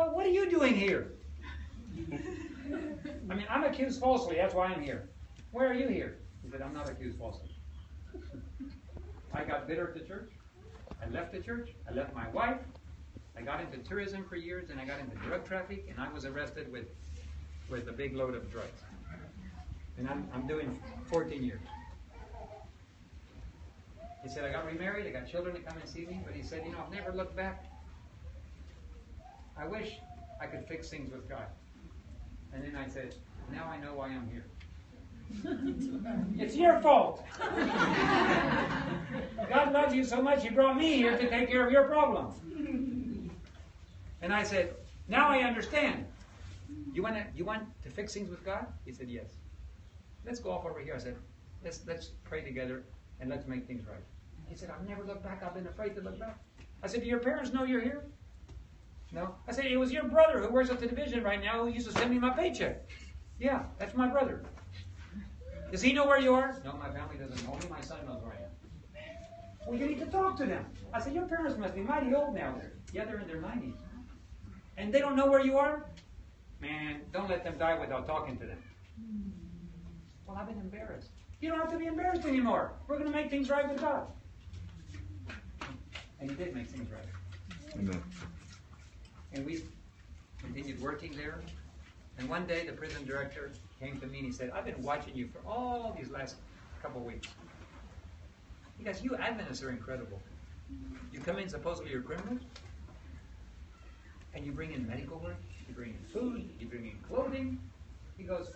Well, what are you doing here? I mean, I'm accused falsely. That's why I'm here. Where are you here? He said, I'm not accused falsely. I got bitter at the church. I left the church. I left my wife. I got into tourism for years, and I got into drug traffic, and I was arrested with, with a big load of drugs. And I'm, I'm doing 14 years. He said, I got remarried, I got children that come and see me, but he said, you know, I've never looked back. I wish I could fix things with God. And then I said, now I know why I'm here. it's your fault. God loves you so much, He brought me here to take care of your problems. And I said, now I understand. You want to you want to fix things with God? He said, yes. Let's go off over here. I said, let's let's pray together and let's make things right. He said, I've never looked back. I've been afraid to look back. I said, do your parents know you're here? No. I said, it was your brother who works at the division right now who used to send me my paycheck. Yeah, that's my brother. Does he know where you are? No, my family doesn't. Only my son knows where I am. Well, you need to talk to them. I said, your parents must be mighty old now. They're, yeah, they're in their 90s. And they don't know where you are? Man, don't let them die without talking to them. Well, I've been embarrassed. You don't have to be embarrassed anymore. We're going to make things right with God. And he did make things right. Amen. And we continued working there. And one day the prison director came to me and he said, I've been watching you for all these last couple of weeks. He goes, You Adventists are incredible. You come in, supposedly you're criminals, and you bring in medical work, you bring in food, you bring in clothing. He goes,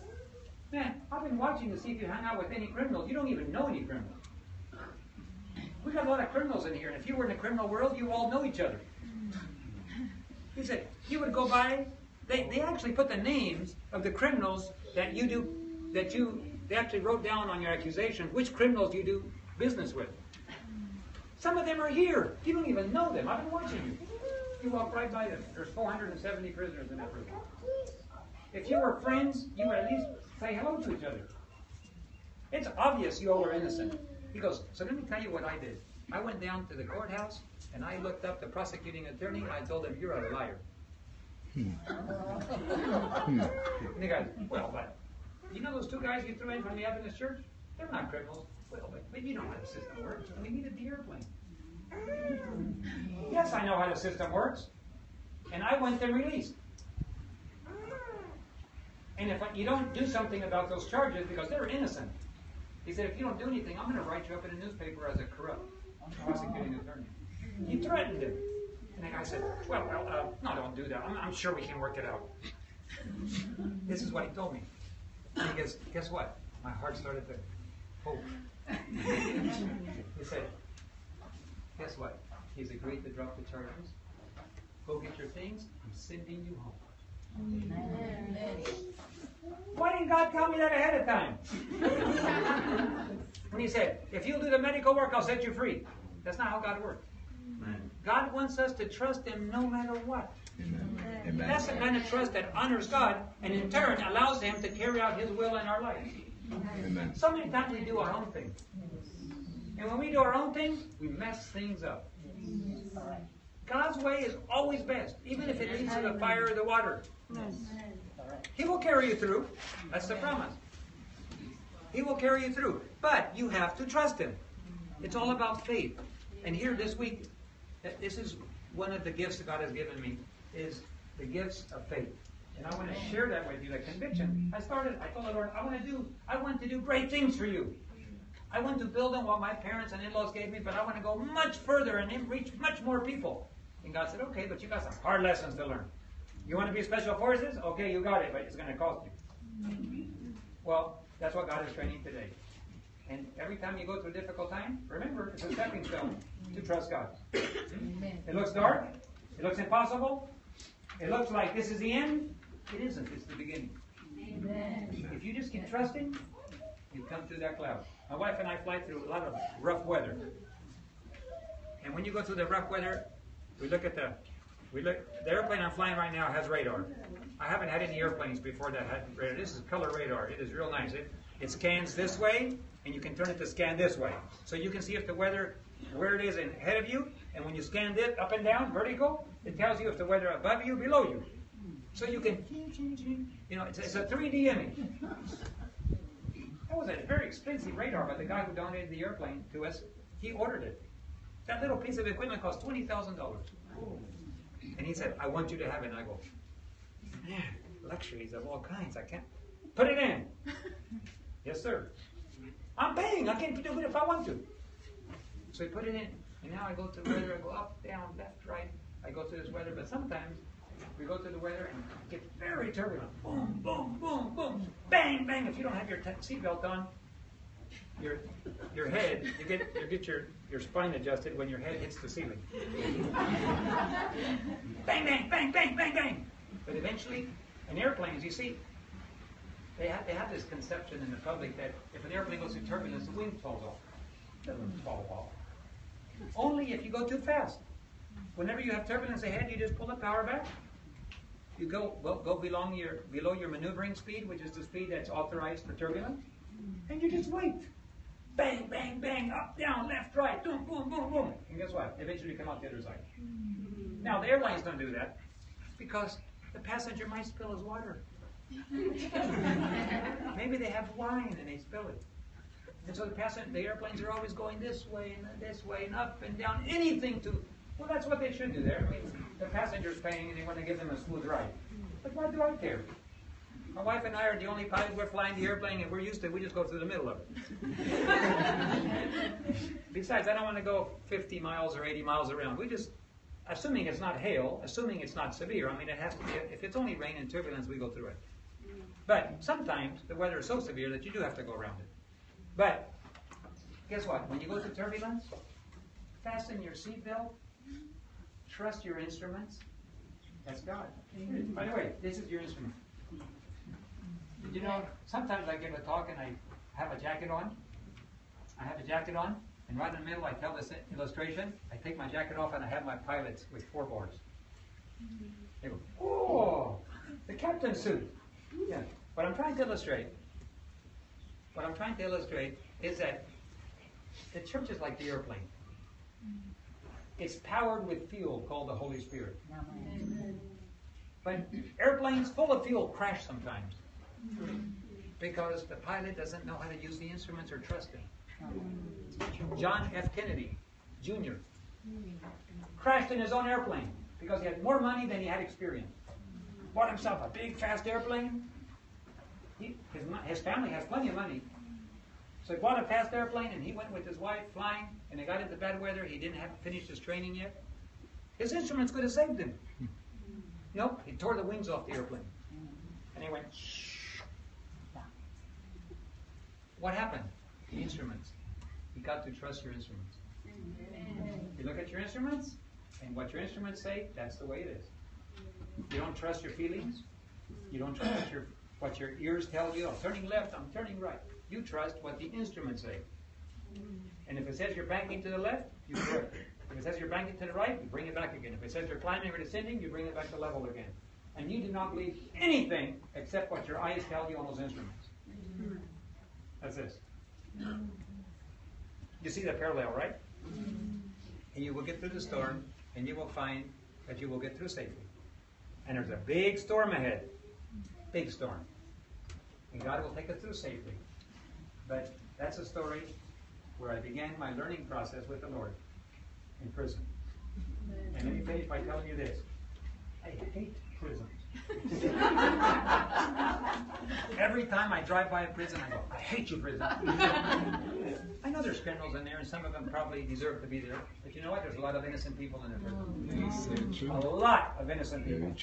Man, I've been watching to see if you hang out with any criminals. You don't even know any criminals. We got a lot of criminals in here, and if you were in the criminal world, you all know each other. He said, you would go by, they, they actually put the names of the criminals that you do, that you, they actually wrote down on your accusation which criminals you do business with. Some of them are here. You don't even know them. I've been watching you. You walk right by them. There's 470 prisoners in that prison. If you were friends, you would at least say hello to each other. It's obvious you all are innocent. He goes, so let me tell you what I did. I went down to the courthouse and I looked up the prosecuting attorney and I told him, you're a liar. Hmm. And he goes, well, but you know those two guys you threw in from the Adventist church? They're not criminals. Well, but, but you know how the system works. We needed the airplane. Yes, I know how the system works. And I went them released. And if you don't do something about those charges, because they're innocent, he said, if you don't do anything, I'm going to write you up in a newspaper as a corrupt prosecuting attorney. He threatened him. And the guy said, well, well uh, no, don't do that. I'm, I'm sure we can work it out. this is what he told me. And he goes, guess what? My heart started to hope. he said, guess what? He's agreed to drop the charges. Go get your things. I'm sending you home. Why didn't God tell me that ahead of time? when he said, if you'll do the medical work, I'll set you free. That's not how God works. God wants us to trust Him no matter what. Amen. That's the kind of trust that honors God and in turn allows Him to carry out His will in our life. Amen. So many times we do our own thing. And when we do our own thing, we mess things up. God's way is always best, even if it leads to the fire or the water. He will carry you through. That's the promise. He will carry you through. But you have to trust Him. It's all about faith. And here this week, this is one of the gifts that God has given me, is the gifts of faith. And I want to share that with you, that conviction. I started, I told the Lord, I want to do, I want to do great things for you. I want to build on what my parents and in-laws gave me, but I want to go much further and reach much more people. And God said, okay, but you got some hard lessons to learn. You want to be special forces? Okay, you got it, but it's going to cost you. Well, that's what God is training today. And every time you go through a difficult time, remember, it's a stepping stone to trust God. It looks dark. It looks impossible. It looks like this is the end. It isn't. It's the beginning. If you just keep trusting, you come through that cloud. My wife and I fly through a lot of rough weather. And when you go through the rough weather, we look at the we look the airplane I'm flying right now has radar. I haven't had any airplanes before that had radar. This is color radar. It is real nice. It it scans this way and you can turn it to scan this way. So you can see if the weather where it is ahead of you, and when you scan it up and down, vertical, It tells you if the weather above you, below you. So you can, you know, it's, it's a 3D image. That was a very expensive radar, but the guy who donated the airplane to us, he ordered it. That little piece of equipment cost twenty thousand dollars. And he said, "I want you to have it." And I go, "Man, luxuries of all kinds. I can't put it in." yes, sir. I'm paying. I can't do it if I want to. So he put it in, and now I go to the weather. I go up, down, left, right. I go through this weather, but sometimes we go through the weather and it gets very turbulent. Boom, boom, boom, boom, bang, bang. If you don't have your seatbelt on, your your head, you get you get your your spine adjusted when your head hits the ceiling. bang, bang, bang, bang, bang, bang. But eventually, in airplanes, you see, they have, they have this conception in the public that if an airplane goes through turbulence, the wing falls off. It doesn't fall off. Only if you go too fast. Whenever you have turbulence ahead, you just pull the power back. You go well, go below your below your maneuvering speed, which is the speed that's authorized for turbulence, and you just wait. Bang, bang, bang, up, down, left, right, boom, boom, boom, boom. And guess what? Eventually you come out the other side. Mm-hmm. Now the airlines don't do that because the passenger might spill his water. Maybe they have wine and they spill it. And so the passenger, the airplanes are always going this way and this way and up and down, anything to. Well, that's what they should do there. I mean, the passenger's paying and they want to give them a smooth ride. But why do I care? My wife and I are the only pilots. We're flying the airplane and we're used to it. We just go through the middle of it. Besides, I don't want to go 50 miles or 80 miles around. We just, assuming it's not hail, assuming it's not severe. I mean, it has to be. If it's only rain and turbulence, we go through it. But sometimes the weather is so severe that you do have to go around it. But guess what? When you go through turbulence, fasten your seatbelt, trust your instruments. That's God. By the way, this is your instrument. You know, sometimes I give a talk and I have a jacket on. I have a jacket on, and right in the middle I tell this illustration. I take my jacket off and I have my pilots with four bars. They go, oh, the captain's suit. Yeah. What I'm trying to illustrate, what I'm trying to illustrate is that the church is like the airplane. It's powered with fuel called the Holy Spirit. But airplanes full of fuel crash sometimes because the pilot doesn't know how to use the instruments or trust them. John F. Kennedy Jr. crashed in his own airplane because he had more money than he had experience. Bought himself a big, fast airplane. He, his, his family has plenty of money. So he bought a fast airplane and he went with his wife flying and they got into bad weather. He didn't have finished his training yet. His instruments could have saved him. Nope, he tore the wings off the airplane. And he went, shh. What happened? The instruments. You got to trust your instruments. You look at your instruments, and what your instruments say, that's the way it is. You don't trust your feelings. You don't trust what your, what your ears tell you. I'm turning left, I'm turning right. You trust what the instruments say. And if it says you're banking to the left, you correct it. If it says you're banking to the right, you bring it back again. If it says you're climbing or descending, you bring it back to level again. And you do not believe anything except what your eyes tell you on those instruments. That's this. You see the parallel, right? And you will get through the storm, and you will find that you will get through safely. And there's a big storm ahead. Big storm. And God will take us through safely. But that's a story where I began my learning process with the Lord in prison. And let me finish by telling you this. I hate prisons. Every time I drive by a prison, I go, I hate you, prison. I know there's criminals in there, and some of them probably deserve to be there. But you know what? There's a lot of innocent people in there. A lot of innocent people.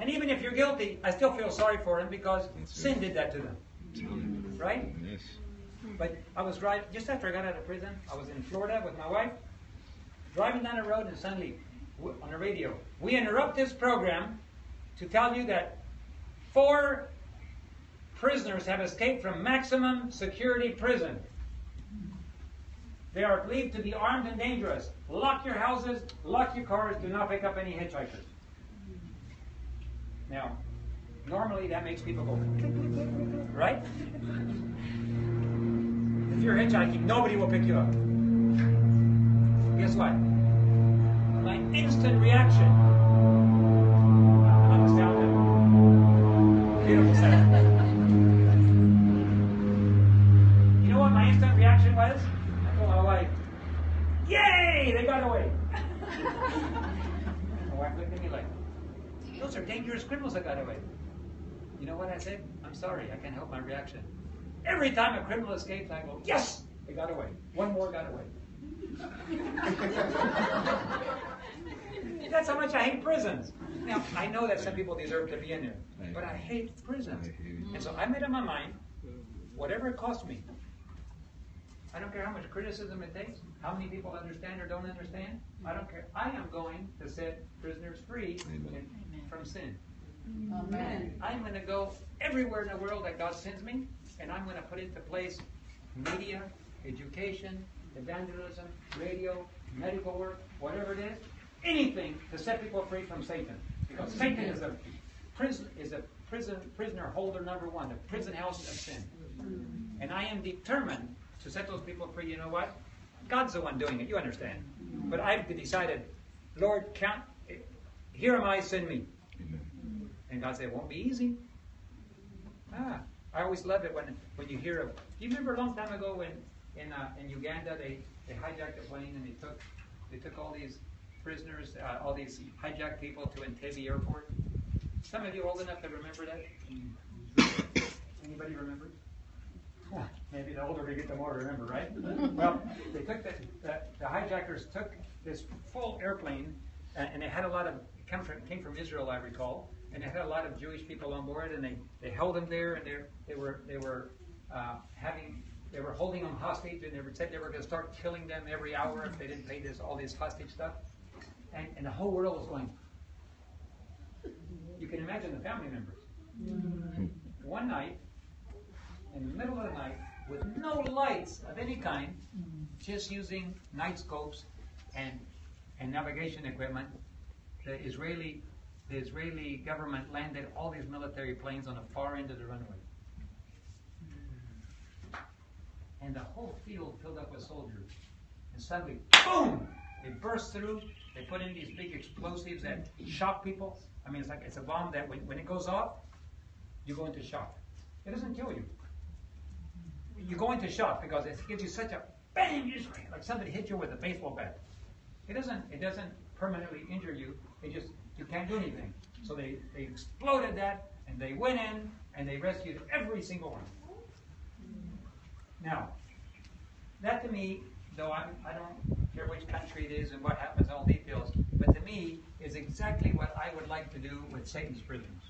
And even if you're guilty, I still feel sorry for them because sin did that to them. Right? Yes. But I was driving, just after I got out of prison, I was in Florida with my wife, driving down the road, and suddenly, on the radio, we interrupt this program to tell you that four prisoners have escaped from maximum security prison. They are believed to be armed and dangerous. Lock your houses, lock your cars, do not pick up any hitchhikers. Now, normally that makes people go, right? If you're hitchhiking, nobody will pick you up. Guess what? My instant reaction. Beautiful sound. You know what my instant reaction was? I told my wife, Yay! They got away. my wife looked at me like, Those are dangerous criminals that got away. You know what I said? I'm sorry, I can't help my reaction. Every time a criminal escapes, I go, Yes! They got away. One more got away. That's how much I hate prisons. Now, I know that some people deserve to be in there, but I hate prisons. And so I made up my mind, whatever it costs me, I don't care how much criticism it takes, how many people understand or don't understand. I don't care. I am going to set prisoners free Amen. from sin. Amen. I'm going to go everywhere in the world that God sends me, and I'm going to put into place media, education, evangelism, radio, medical work, whatever it is, anything to set people free from Satan. Because Satan is a prison is a prison prisoner holder number one, the prison house of sin. And I am determined to set those people free. You know what? God's the one doing it. You understand? But I've decided, Lord, count. Here am I. Send me. Amen. And God said, it won't be easy. Ah, I always love it when when you hear of. Do you remember a long time ago when in uh, in Uganda they, they hijacked a plane and they took they took all these prisoners, uh, all these hijacked people to Entebbe Airport. Some of you old enough to remember that. Anybody remember? Maybe the older we get, the more we remember, right? well, they took the, the, the hijackers took this full airplane, uh, and they had a lot of it came from, came from Israel, I recall, and they had a lot of Jewish people on board, and they, they held them there, and they they were they were uh, having they were holding them hostage, and they were said they were going to start killing them every hour if they didn't pay this all this hostage stuff, and and the whole world was going. You can imagine the family members. One night, in the middle of the night, with no lights of any kind, just using night scopes and and navigation equipment, the Israeli the Israeli government landed all these military planes on the far end of the runway. And the whole field filled up with soldiers. And suddenly, boom! They burst through. They put in these big explosives that shock people. I mean, it's like it's a bomb that when, when it goes off, you go into shock. It doesn't kill you. You go into shock because it gives you such a bang, like somebody hit you with a baseball bat. It doesn't. It doesn't permanently injure you. It just you can't do anything. So they they exploded that and they went in and they rescued every single one. Now, that to me, though I'm, I don't care which country it is and what happens, all details, but to me is exactly what I would like to do with Satan's prisons.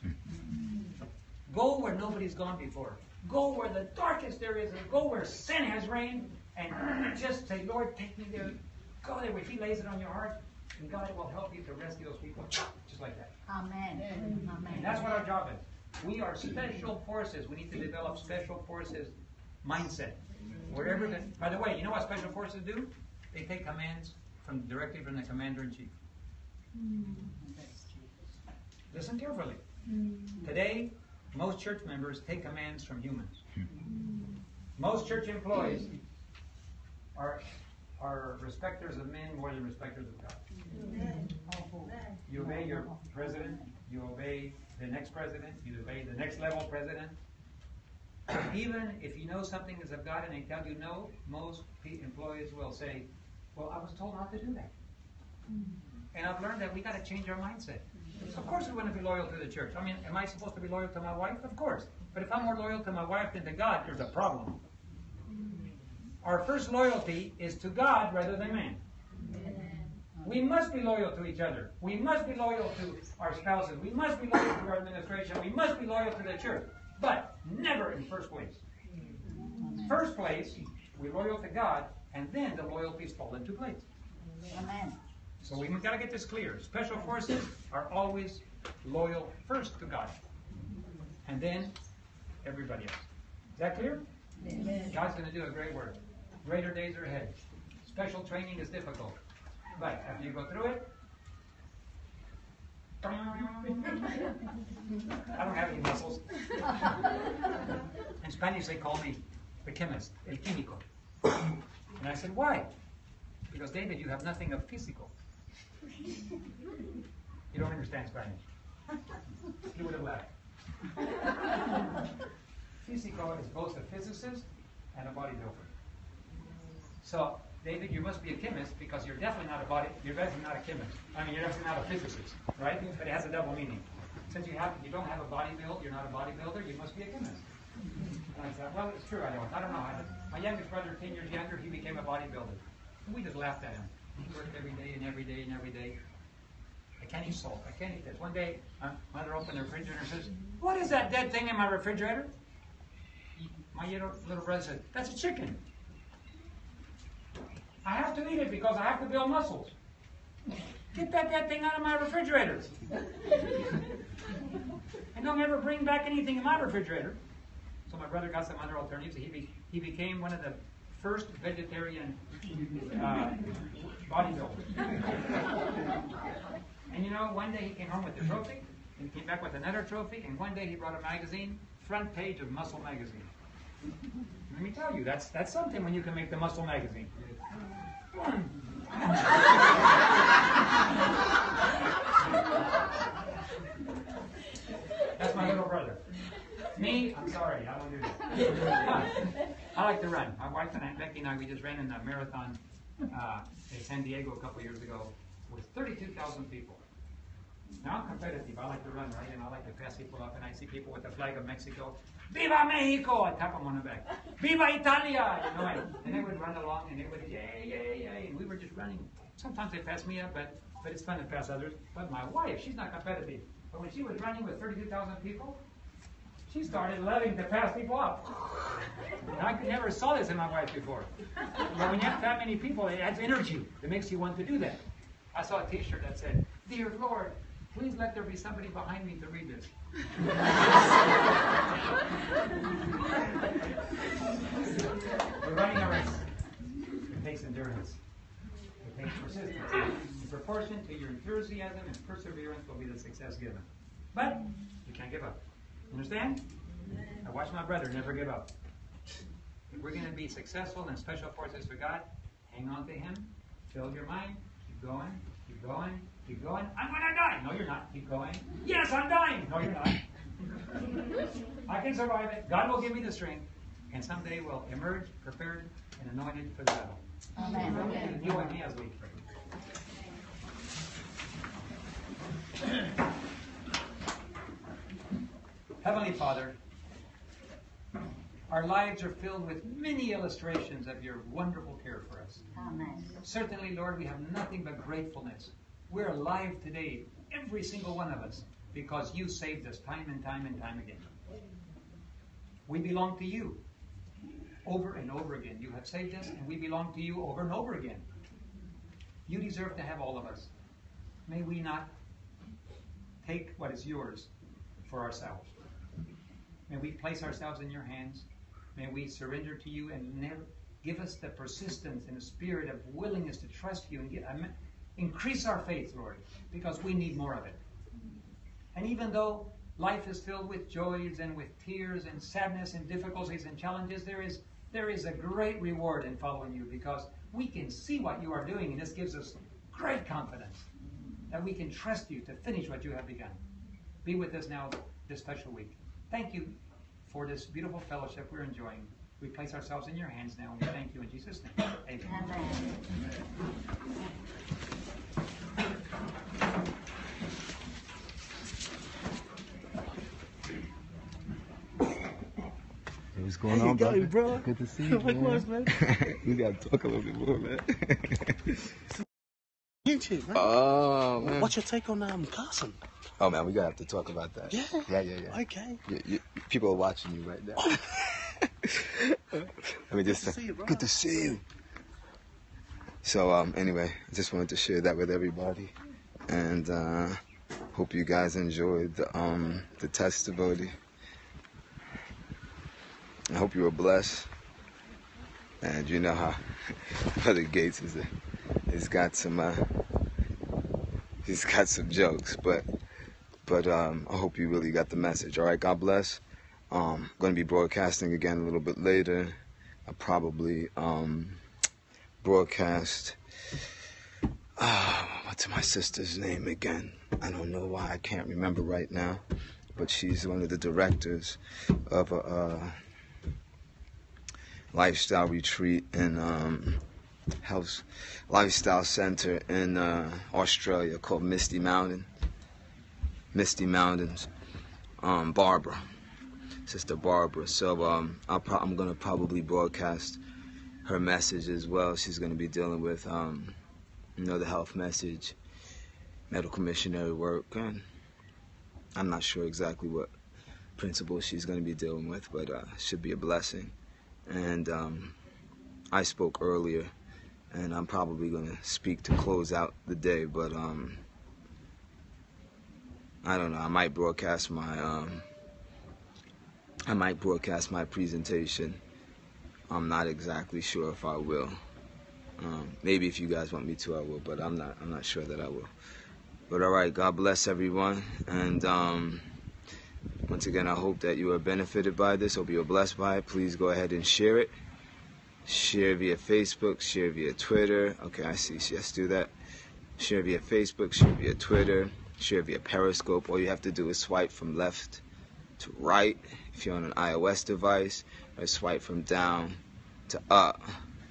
Go where nobody's gone before. Go where the darkest there is, and go where sin has reigned, and just say, Lord, take me there. Go there. If He lays it on your heart, and God will help you to rescue those people, just like that. Amen. And Amen. that's what our job is. We are special forces. We need to develop special forces mindset. Wherever the, by the way, you know what special forces do? They take commands from directly from the commander in chief. Hmm. Listen carefully. Hmm. Today, most church members take commands from humans. Hmm. Most church employees are are respecters of men more than respecters of God. You obey your president, you obey the next president, you obey the next level president. Even if you know something is of God and they tell you no, most employees will say, Well, I was told not to do that. And I've learned that we got to change our mindset. Of course, we want to be loyal to the church. I mean, am I supposed to be loyal to my wife? Of course. But if I'm more loyal to my wife than to God, there's a problem. Our first loyalty is to God rather than man. We must be loyal to each other. We must be loyal to our spouses. We must be loyal to our administration. We must be loyal to the church. But never in first place. First place, we're loyal to God, and then the loyalties fall into place. Amen. So we've got to get this clear. Special forces are always loyal first to God, and then everybody else. Is that clear? Amen. God's going to do a great work. Greater days are ahead. Special training is difficult, but after you go through it, I don't have any muscles. In Spanish, they call me the chemist, el químico. And I said, why? Because David, you have nothing of physical. You don't understand Spanish. He would have laughed. Físico is both a physicist and a bodybuilder. So, David, you must be a chemist because you're definitely not a body. You're definitely not a chemist. I mean, you're definitely not a physicist, right? But it has a double meaning. Since you have, you don't have a body build, you're not a bodybuilder. You must be a chemist. And I said, well, it's true. I don't. I don't know. I, my youngest brother, ten years younger, he became a bodybuilder. And we just laughed at him. He worked every day and every day and every day. I can't eat salt. I can't eat this. One day, my mother opened the refrigerator and says, "What is that dead thing in my refrigerator?" My little, brother said, "That's a chicken." I have to eat it because I have to build muscles. Get that dead thing out of my refrigerator. and don't ever bring back anything in my refrigerator. So my brother got some other alternatives. He, be, he became one of the first vegetarian uh, bodybuilders. and you know, one day he came home with a trophy, and came back with another trophy, and one day he brought a magazine, front page of Muscle magazine. Let me tell you, that's that's something when you can make the Muscle magazine. That's my little brother. Me, I'm sorry, I don't do that. I like to run. My wife and I, Becky and I, we just ran in a marathon uh, in San Diego a couple years ago with 32,000 people. Now I'm competitive. I like to run, right? And I like to pass people up, and I see people with the flag of Mexico. Viva Mexico! I tap them on the back. Viva Italia! You know, and, and they would run along, and they would yay, yay, yay, and we were just running. Sometimes they pass me up, but but it's fun to pass others. But my wife, she's not competitive. But when she was running with 32,000 people, she started loving to pass people oh. up. And I never saw this in my wife before. But when you have that many people, it adds energy. It makes you want to do that. I saw a T-shirt that said, "Dear Lord, please let there be somebody behind me to read this." We're running a race. It takes endurance. It takes persistence. In proportion to your enthusiasm and perseverance will be the success given. But you can't give up. Understand? I watch my brother never give up. If we're going to be successful in special forces for God, hang on to Him, fill your mind, keep going, keep going, keep going. I'm going to die. No, you're not. Keep going. Yes, I'm dying. No, you're not. I can survive it. God will give me the strength, and someday we'll emerge prepared and anointed for the battle. Amen. You and me as we pray. Heavenly Father, our lives are filled with many illustrations of your wonderful care for us. Amen. Certainly, Lord, we have nothing but gratefulness. We're alive today, every single one of us, because you saved us time and time and time again. We belong to you over and over again. You have saved us, and we belong to you over and over again. You deserve to have all of us. May we not take what is yours for ourselves. May we place ourselves in your hands. May we surrender to you and never give us the persistence and the spirit of willingness to trust you and get, um, increase our faith, Lord, because we need more of it. And even though life is filled with joys and with tears and sadness and difficulties and challenges, there is there is a great reward in following you because we can see what you are doing, and this gives us great confidence that we can trust you to finish what you have begun. Be with us now this special week. Thank you for this beautiful fellowship we're enjoying. We place ourselves in your hands now, and we thank you in Jesus' name. Amen. Amen. Hey, what's going on, going, brother? bro? Good to see you, Likewise, man. man. we gotta talk a little bit more, man. YouTube, man. oh man. What's your take on um, Carson? Oh man, we gotta have to talk about that. Yeah. Yeah, yeah, yeah. Okay. You- you- people are watching you right now. Let me just Good to see you, bro. Good to see you. So um, anyway, I just wanted to share that with everybody, and uh, hope you guys enjoyed the um, the testimony. I hope you were blessed, and you know how Brother Gates is. A, he's got some. Uh, he's got some jokes, but but um, I hope you really got the message. All right, God bless. Um, going to be broadcasting again a little bit later. I'll probably um, broadcast. Uh, what to my sister's name again. I don't know why I can't remember right now, but she's one of the directors of a uh, lifestyle retreat and um, health lifestyle center in uh, Australia called Misty Mountain. Misty Mountains. Um, Barbara, Sister Barbara. So um, I'll pro- I'm gonna probably broadcast her message as well. She's gonna be dealing with um, you know the health message, medical missionary work, and I'm not sure exactly what principles she's gonna be dealing with, but uh, should be a blessing. And um, I spoke earlier, and I'm probably gonna speak to close out the day, but um, I don't know. I might broadcast my um, I might broadcast my presentation. I'm not exactly sure if I will. Um, maybe if you guys want me to, I will, but I'm not. I'm not sure that I will. But all right, God bless everyone, and um, once again, I hope that you are benefited by this. Hope you are blessed by it. Please go ahead and share it. Share via Facebook. Share via Twitter. Okay, I see. Yes, do that. Share via Facebook. Share via Twitter. Share via Periscope. All you have to do is swipe from left to right if you're on an iOS device, or swipe from down to up.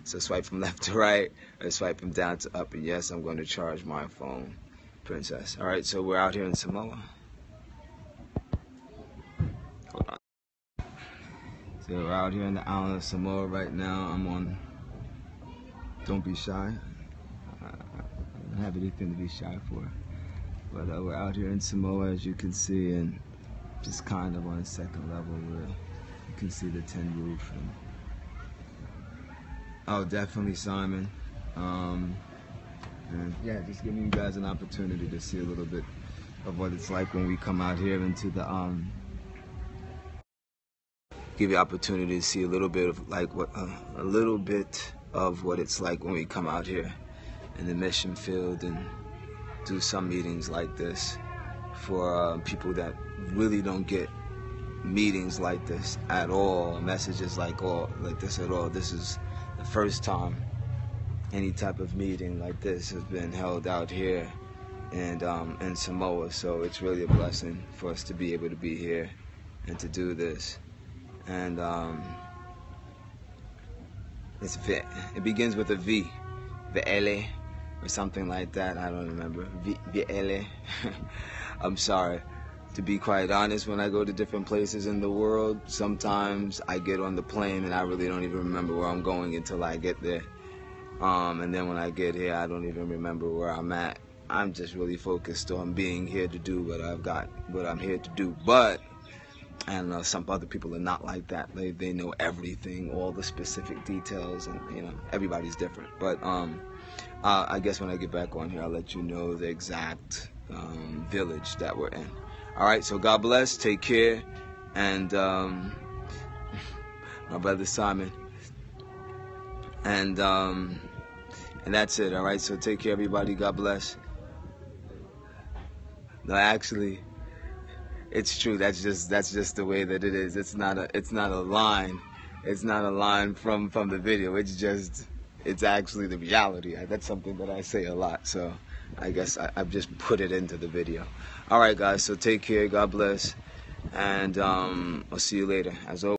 So swipe from left to right, or swipe from down to up. And yes, I'm going to charge my phone, Princess. All right, so we're out here in Samoa. Hold on. So we're out here in the island of Samoa right now. I'm on. Don't be shy. I don't have anything to be shy for. But uh, we're out here in Samoa, as you can see, and just kind of on a second level where you can see the tin roof. And, oh, definitely Simon. Um, and yeah, just giving you guys an opportunity to see a little bit of what it's like when we come out here into the um. Give you opportunity to see a little bit of like what uh, a little bit of what it's like when we come out here in the mission field and do some meetings like this for uh, people that really don't get meetings like this at all, messages like all like this at all. This is the first time any type of meeting like this has been held out here and um, in Samoa. So it's really a blessing for us to be able to be here and to do this. And um, it's it begins with a V, Ve'ele or something like that. I don't remember. V- I'm sorry. To be quite honest, when I go to different places in the world, sometimes I get on the plane and I really don't even remember where I'm going until I get there. Um, and then when I get here, I don't even remember where I'm at. I'm just really focused on being here to do what I've got, what I'm here to do. But I don't know some other people are not like that. They they know everything, all the specific details, and you know everybody's different. But um, uh, I guess when I get back on here, I'll let you know the exact um, village that we're in. All right. So God bless. Take care, and um, my brother Simon, and um, and that's it. All right. So take care, everybody. God bless. No, actually it's true. That's just that's just the way that it is. It's not a it's not a line. It's not a line from from the video. It's just it's actually the reality. That's something that I say a lot. So I guess I, I've just put it into the video. All right, guys. So take care. God bless, and um, I'll see you later. As always.